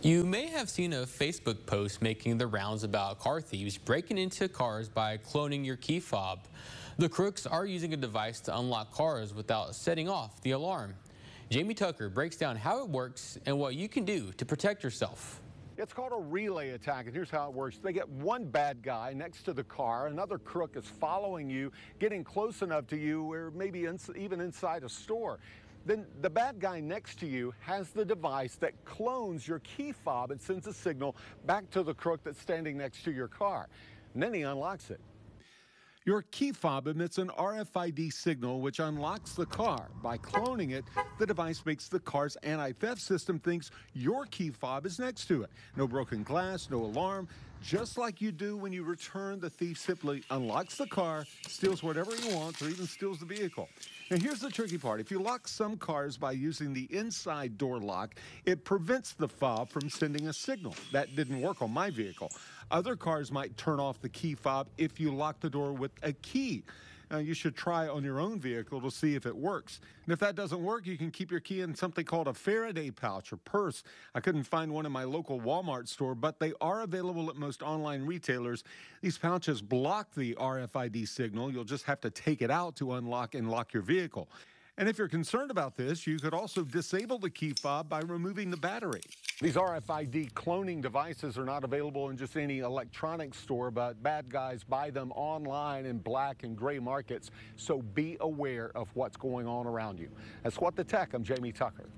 You may have seen a Facebook post making the rounds about car thieves breaking into cars by cloning your key fob. The crooks are using a device to unlock cars without setting off the alarm. Jamie Tucker breaks down how it works and what you can do to protect yourself. It's called a relay attack, and here's how it works. They get one bad guy next to the car, another crook is following you, getting close enough to you, or maybe ins even inside a store. Then the bad guy next to you has the device that clones your key fob and sends a signal back to the crook that's standing next to your car. And then he unlocks it. Your key fob emits an RFID signal which unlocks the car. By cloning it, the device makes the car's anti-theft system thinks your key fob is next to it. No broken glass, no alarm. Just like you do when you return, the thief simply unlocks the car, steals whatever he wants, or even steals the vehicle. Now, here's the tricky part. If you lock some cars by using the inside door lock, it prevents the fob from sending a signal. That didn't work on my vehicle. Other cars might turn off the key fob if you lock the door with a key. Uh, you should try on your own vehicle to see if it works. And if that doesn't work, you can keep your key in something called a Faraday pouch or purse. I couldn't find one in my local Walmart store, but they are available at most online retailers. These pouches block the RFID signal. You'll just have to take it out to unlock and lock your vehicle. And if you're concerned about this, you could also disable the key fob by removing the battery. These RFID cloning devices are not available in just any electronics store, but bad guys buy them online in black and gray markets. So be aware of what's going on around you. That's what the tech. I'm Jamie Tucker.